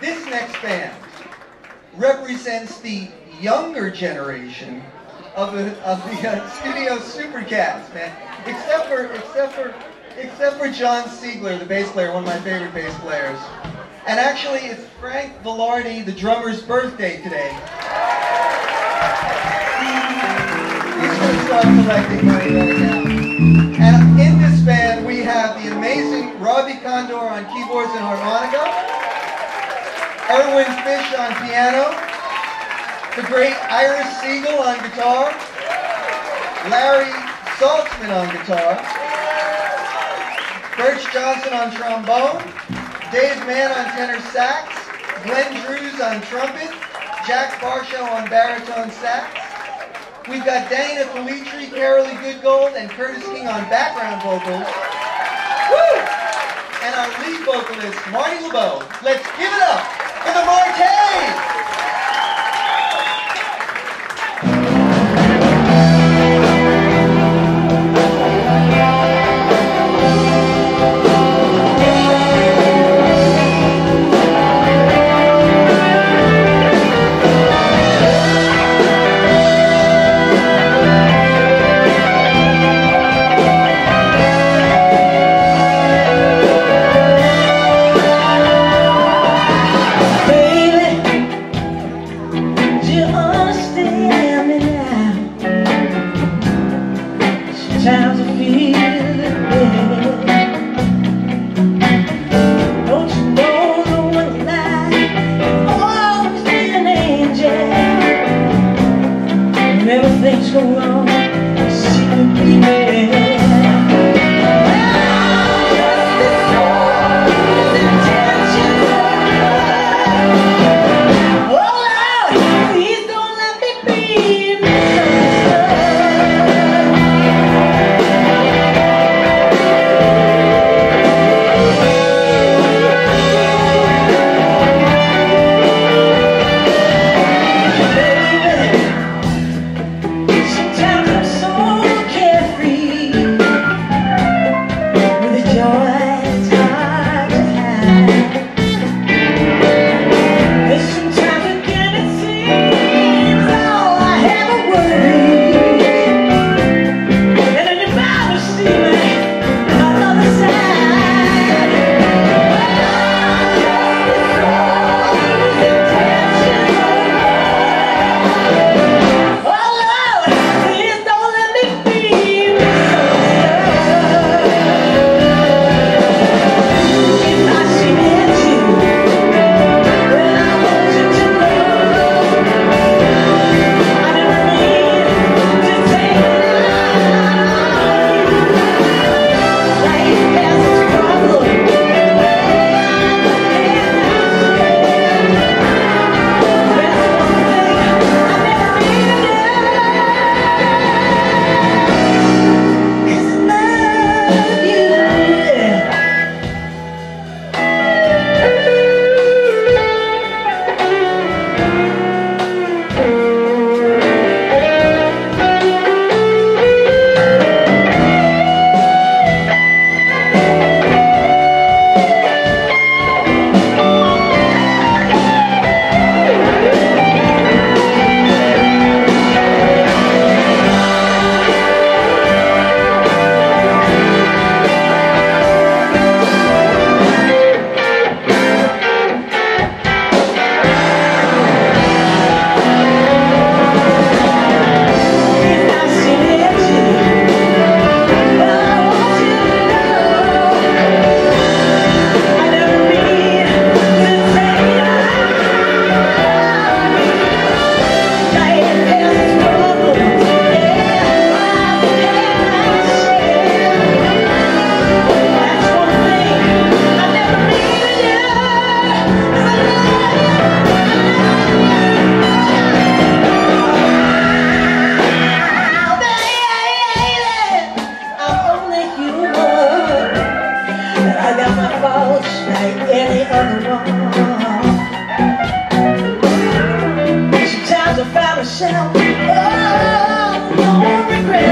This next band represents the younger generation of the, of the uh, studio supercats, man. Except for, except for, except for John Siegler, the bass player, one of my favorite bass players. And actually, it's Frank Vilardi, the drummer's birthday today. Going to start collecting money right now. And in this band, we have the amazing Robbie Kondor on keyboards and harmonica, Irwin Fisch on piano, the great Ira Siegel on guitar, Larry Saltzman on guitar, Birch Johnson on trombone, Dave Mann on tenor sax, Glen Drewes on trumpet, Jack Barshow on baritone sax. We've got Dana Calitri, Carolee Goodgold, and Curtis King on background vocals. Woo! And our lead vocalist, Martee LeBow. Let's give it up for the Martays! shall. Oh, no regret.